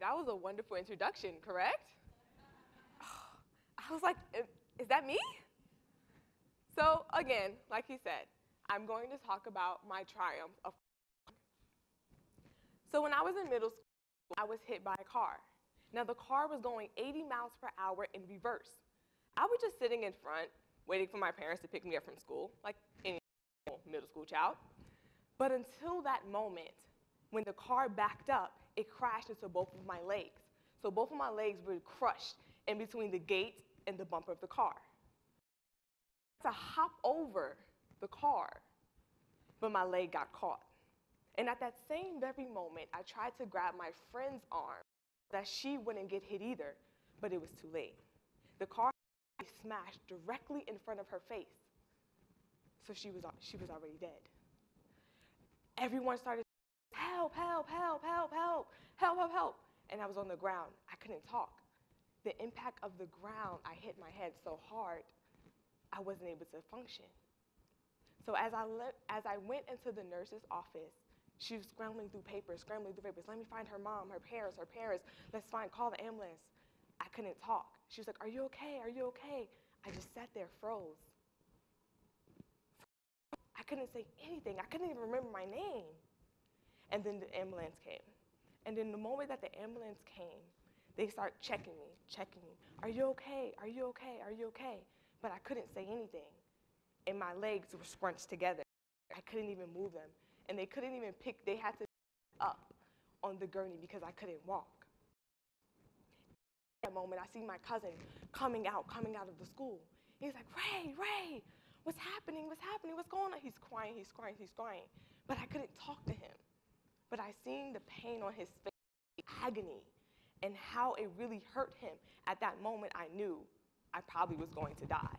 That was a wonderful introduction, correct? I was like, is that me? So, again, like he said, I'm going to talk about my triumph of. So, when I was in middle school, I was hit by a car. Now, the car was going 80 miles per hour in reverse. I was just sitting in front, waiting for my parents to pick me up from school, like any middle school child. But until that moment, when the car backed up, it crashed into both of my legs. So both of my legs were crushed in between the gate and the bumper of the car. To hop over the car, but my leg got caught. And at that same very moment, I tried to grab my friend's arm that she wouldn't get hit either, but it was too late. The car smashed directly in front of her face. So she was, she was already dead. Everyone started help, help, help, help, help, help, help, help. And I was on the ground. I couldn't talk. The impact of the ground, I hit my head so hard, I wasn't able to function. So as I, le- as I went into the nurse's office, she was scrambling through papers, scrambling through papers. Let me find her mom, her parents, her parents. Let's find, call the ambulance. I couldn't talk. She was like, Are you okay? Are you okay? I just sat there, froze. I couldn't say anything. I couldn't even remember my name. And then the ambulance came. And then the moment that the ambulance came, they start checking me, checking me. Are you okay? Are you okay? Are you okay? But I couldn't say anything. And my legs were scrunched together. I couldn't even move them. And they couldn't even pick, they had to up on the gurney because I couldn't walk. At that moment, I see my cousin coming out, coming out of the school. He's like, Ray, Ray, what's happening? What's happening? What's going on? He's crying, he's crying, he's crying. But I couldn't talk to him but I seen the pain on his face, agony, and how it really hurt him. At that moment, I knew I probably was going to die.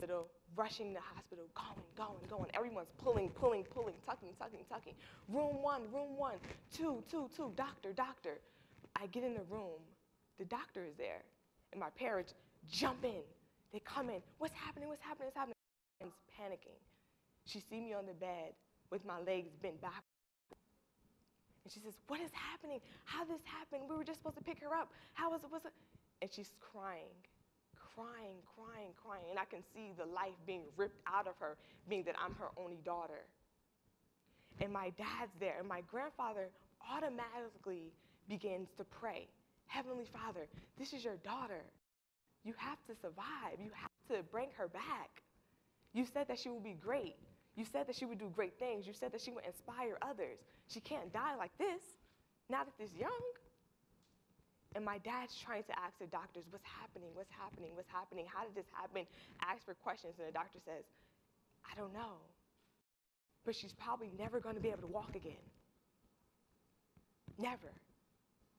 Hospital, rushing the hospital, going, going, going. Everyone's pulling, pulling, pulling, tucking, tucking, tucking. Room one, room one, two, two, two, doctor, doctor. I get in the room, the doctor is there, and my parents jump in. They come in. What's happening? What's happening? What's happening? And panicking. She see me on the bed with my legs bent back. And she says, What is happening? How this happened? We were just supposed to pick her up. How was it? Was it? And she's crying, crying, crying, crying. And I can see the life being ripped out of her, being that I'm her only daughter. And my dad's there, and my grandfather automatically begins to pray Heavenly Father, this is your daughter. You have to survive. You have to bring her back. You said that she will be great. You said that she would do great things. You said that she would inspire others. She can't die like this, not at this young. And my dad's trying to ask the doctors, what's happening? What's happening? What's happening? How did this happen? Ask for questions, and the doctor says, I don't know. But she's probably never going to be able to walk again. Never.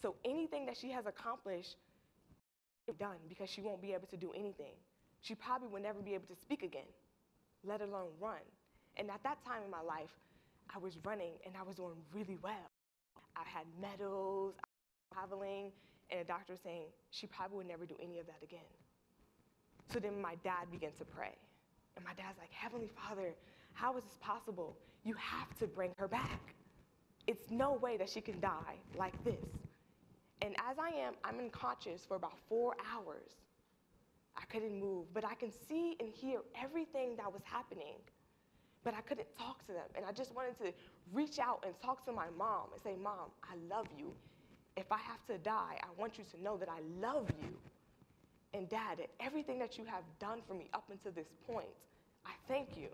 So anything that she has accomplished, done because she won't be able to do anything. She probably will never be able to speak again, let alone run. And at that time in my life, I was running and I was doing really well. I had medals, I was traveling, and the doctor was saying she probably would never do any of that again. So then my dad began to pray. And my dad's like, Heavenly Father, how is this possible? You have to bring her back. It's no way that she can die like this. And as I am, I'm unconscious for about four hours. I couldn't move, but I can see and hear everything that was happening but I couldn't talk to them. And I just wanted to reach out and talk to my mom and say, Mom, I love you. If I have to die, I want you to know that I love you. And Dad, everything that you have done for me up until this point, I thank you.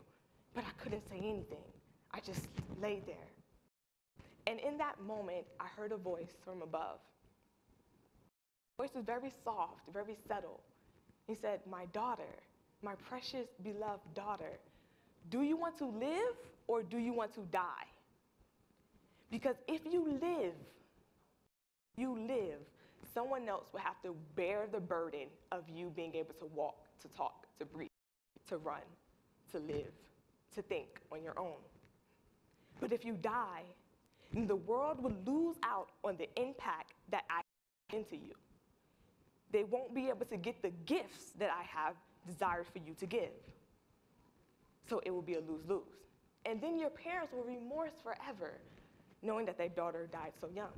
But I couldn't say anything. I just laid there. And in that moment, I heard a voice from above. The voice was very soft, very subtle. He said, My daughter, my precious beloved daughter, do you want to live or do you want to die? Because if you live, you live, someone else will have to bear the burden of you being able to walk, to talk, to breathe, to run, to live, to think on your own. But if you die, the world will lose out on the impact that I into you. They won't be able to get the gifts that I have desired for you to give. So it will be a lose lose. And then your parents will remorse forever knowing that their daughter died so young.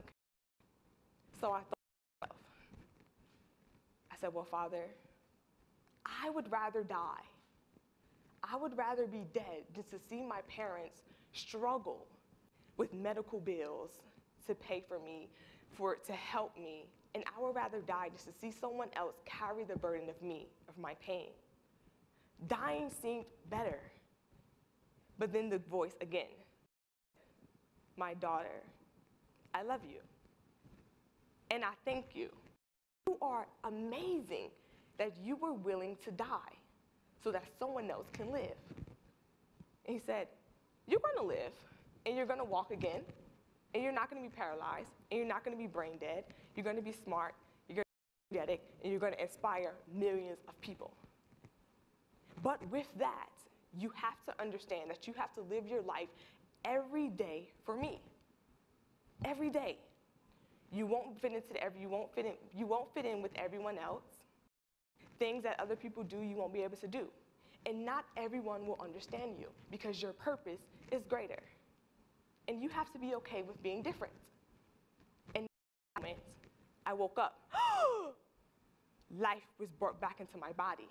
So I thought, I said, Well, Father, I would rather die. I would rather be dead than to see my parents struggle with medical bills to pay for me, for to help me. And I would rather die just to see someone else carry the burden of me, of my pain. Dying seemed better. But then the voice again My daughter, I love you. And I thank you. You are amazing that you were willing to die so that someone else can live. And he said, You're going to live, and you're going to walk again, and you're not going to be paralyzed, and you're not going to be brain dead. You're going to be smart, you're going to be energetic, and you're going to inspire millions of people. But with that, you have to understand that you have to live your life every day for me. Every day. You won't fit into every you won't fit in you won't fit in with everyone else. Things that other people do, you won't be able to do. And not everyone will understand you because your purpose is greater. And you have to be okay with being different. And I woke up. Life was brought back into my body.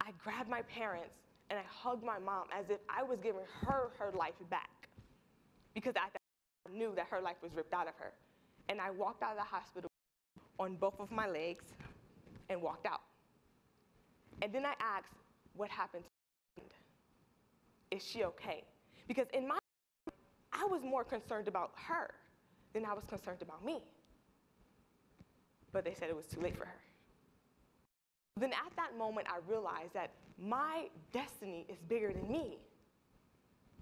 I grabbed my parents and I hugged my mom as if I was giving her her life back because I knew that her life was ripped out of her. And I walked out of the hospital on both of my legs and walked out. And then I asked, What happened to friend? Is she okay? Because in my I was more concerned about her than I was concerned about me. But they said it was too late for her. Then at that moment, I realized that my destiny is bigger than me.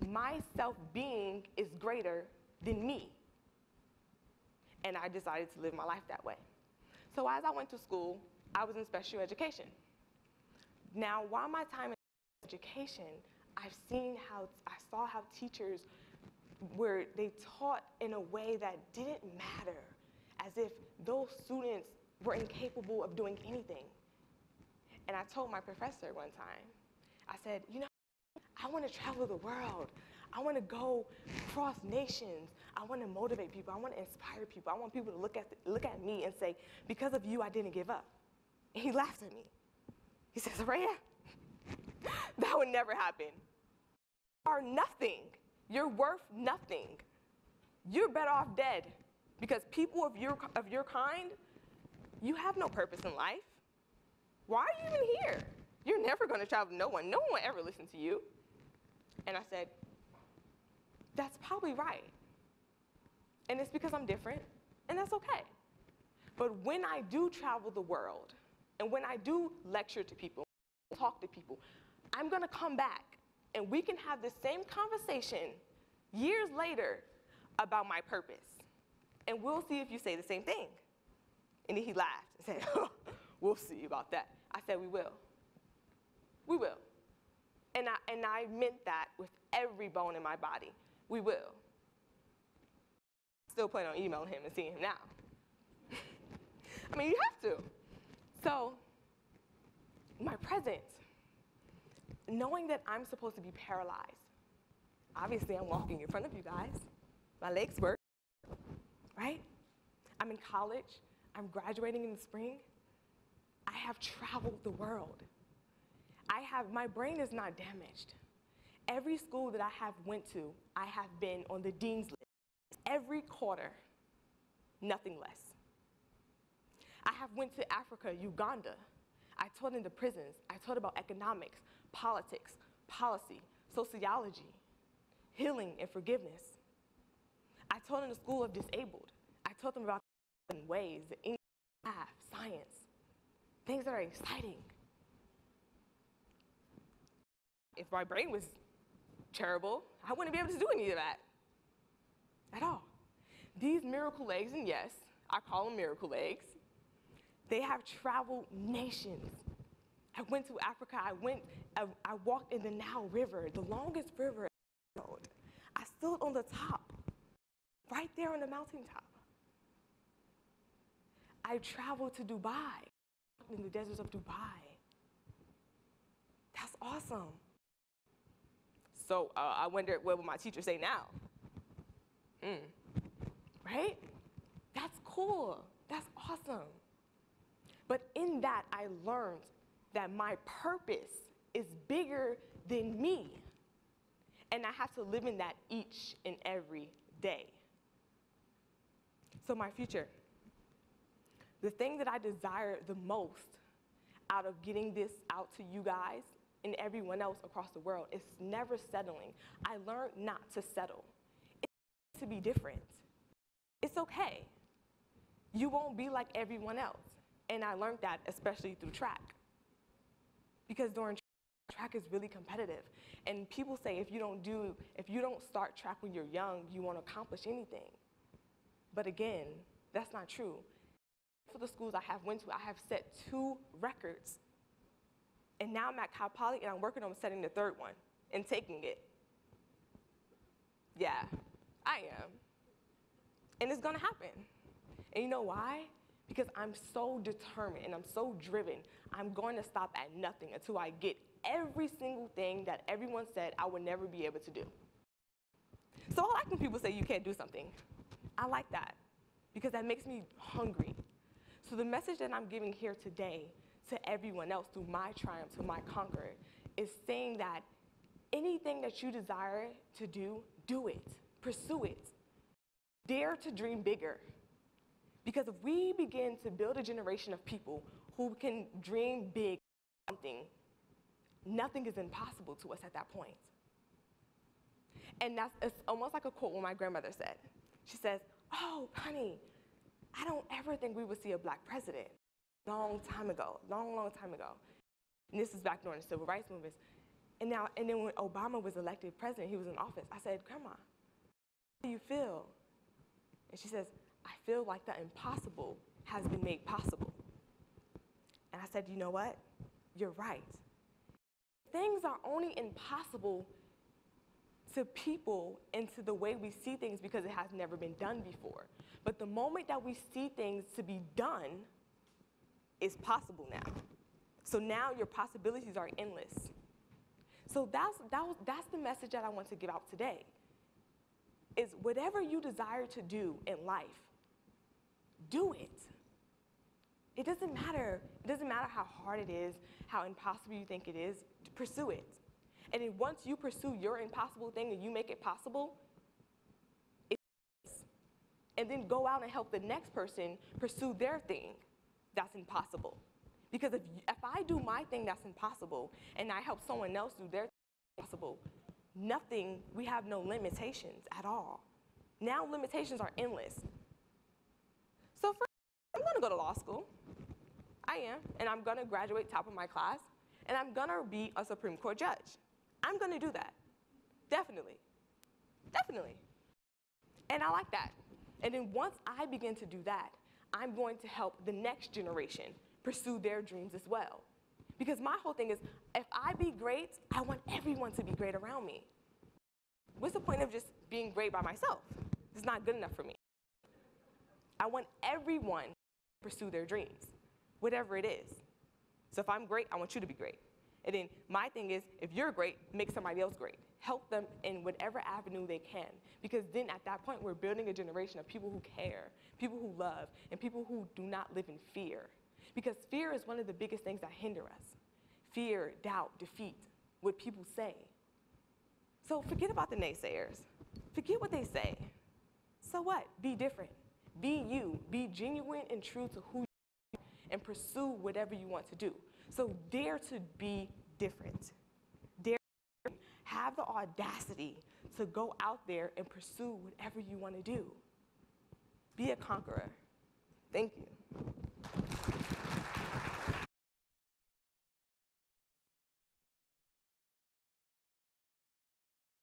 My self being is greater than me. And I decided to live my life that way. So as I went to school, I was in special education. Now, while my time in education, I've seen how, I saw how teachers were, they taught in a way that didn't matter, as if those students were incapable of doing anything. And I told my professor one time, I said, you know, I want to travel the world. I want to go cross nations. I want to motivate people. I want to inspire people. I want people to look at, the, look at me and say, because of you, I didn't give up. And he laughs at me. He says, Araya, that would never happen. You are nothing. You're worth nothing. You're better off dead because people of your, of your kind, you have no purpose in life. Why are you even here? You're never going to travel to no one. No one will ever listen to you. And I said, That's probably right. And it's because I'm different, and that's okay. But when I do travel the world, and when I do lecture to people, talk to people, I'm going to come back and we can have the same conversation years later about my purpose. And we'll see if you say the same thing. And he laughed and said, We'll see about that. I said, We will. We will. And I, and I meant that with every bone in my body. We will. Still plan on emailing him and seeing him now. I mean, you have to. So, my present, knowing that I'm supposed to be paralyzed, obviously I'm walking in front of you guys. My legs work, right? I'm in college. I'm graduating in the spring. I have traveled the world. I have, my brain is not damaged. Every school that I have went to, I have been on the dean's list. Every quarter, nothing less. I have went to Africa, Uganda. I taught in the prisons. I taught about economics, politics, policy, sociology, healing, and forgiveness. I taught in the school of disabled. I taught them about ways, the English, math, science things that are exciting. If my brain was terrible, I wouldn't be able to do any of that at all. These miracle legs, and yes, I call them miracle legs, they have traveled nations. I went to Africa. I went, I, walked in the Nile River, the longest river in the world. I stood on the top, right there on the mountaintop. I traveled to Dubai in the deserts of Dubai. That's awesome. So uh, I wonder what will my teacher say now? Mm. Right? That's cool. That's awesome. But in that, I learned that my purpose is bigger than me. And I have to live in that each and every day. So, my future. The thing that I desire the most out of getting this out to you guys and everyone else across the world is never settling. I learned not to settle. It's to be different. It's okay. You won't be like everyone else. And I learned that especially through track. Because during track is really competitive. And people say if you don't do, if you don't start track when you're young, you won't accomplish anything. But again, that's not true. For the schools I have went to, I have set two records. And now I'm at Cal Poly and I'm working on setting the third one and taking it. Yeah, I am. And it's gonna happen. And you know why? Because I'm so determined and I'm so driven. I'm going to stop at nothing until I get every single thing that everyone said I would never be able to do. So I like when people say you can't do something. I like that because that makes me hungry. So the message that I'm giving here today to everyone else through my triumph, to my conquer, is saying that anything that you desire to do, do it, pursue it. Dare to dream bigger. Because if we begin to build a generation of people who can dream big something, nothing is impossible to us at that point. And that's it's almost like a quote what my grandmother said. She says, Oh, honey, I don't ever think we would see a black president. Long time ago, long, long time ago. And this is back during the civil rights movement. And now, and then when Obama was elected president, he was in office. I said, Grandma, how do you feel? And she says, I feel like the impossible has been made possible. And I said, You know what? You're right. Things are only impossible to people and to the way we see things because it has never been done before. But the moment that we see things to be done, is possible now. So now your possibilities are endless. So that's, that was, that's the message that I want to give out today. Is whatever you desire to do in life, do it. It doesn't matter. It doesn't matter how hard it is, how impossible you think it is, to pursue it. And then once you pursue your impossible thing and you make it possible, and then go out and help the next person pursue their thing that's impossible. Because if, if I do my thing that's impossible and I help someone else do their thing impossible, nothing, we have no limitations at all. Now limitations are endless. So first, I'm gonna go to law school. I am, and I'm gonna graduate top of my class, and I'm gonna be a Supreme Court judge. I'm gonna do that. Definitely. Definitely. And I like that. And then once I begin to do that, I'm going to help the next generation pursue their dreams as well. Because my whole thing is if I be great, I want everyone to be great around me. What's the point of just being great by myself? It's not good enough for me. I want everyone to pursue their dreams, whatever it is. So if I'm great, I want you to be great. And then my thing is, if you're great, make somebody else great. Help them in whatever avenue they can. Because then at that point, we're building a generation of people who care, people who love, and people who do not live in fear. Because fear is one of the biggest things that hinder us fear, doubt, defeat, what people say. So forget about the naysayers. Forget what they say. So what? Be different. Be you. Be genuine and true to who you are and pursue whatever you want to do. So dare to be different. Dare have the audacity to go out there and pursue whatever you want to do. Be a conqueror. Thank you.